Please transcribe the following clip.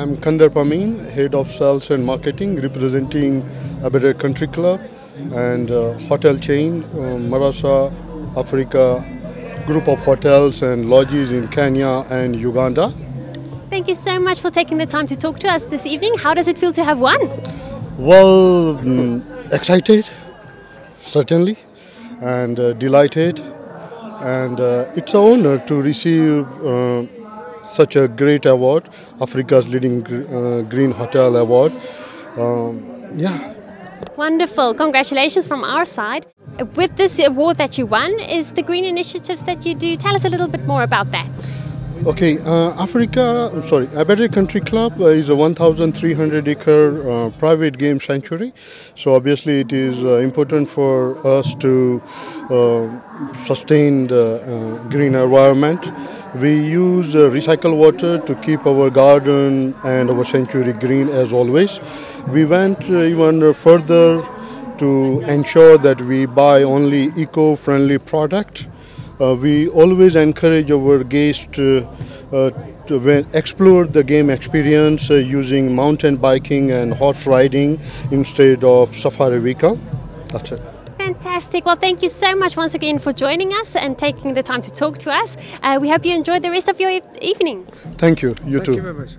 I'm Kandarp Amin, Head of Sales and Marketing, representing Aberdare Country Club and uh, hotel chain uh, Marasa Africa group of hotels and lodges in Kenya and Uganda. Thank you so much for taking the time to talk to us this evening. How does it feel to have won? Well, mm, excited, certainly, and uh, delighted, and uh, it's an honor to receive uh, such a great award, Africa's leading uh, green hotel award. Um, yeah, Wonderful. Congratulations from our side. With this award that you won, is the green initiatives that you do. Tell us a little bit more about that. Okay, uh, Africa, I'm sorry, Aberdare Country Club uh, is a 1,300 acre uh, private game sanctuary. So obviously, it is uh, important for us to uh, sustain the uh, green environment. We use recycled water to keep our garden and our sanctuary green as always. We went even further to ensure that we buy only eco-friendly product. Uh, we always encourage our guests to, uh, to explore the game experience uh, using mountain biking and horse riding instead of safari vehicle. That's it. Fantastic. Well, thank you so much once again for joining us and taking the time to talk to us. Uh, we hope you enjoyed the rest of your e- evening. Thank you. You Thank too. you very much.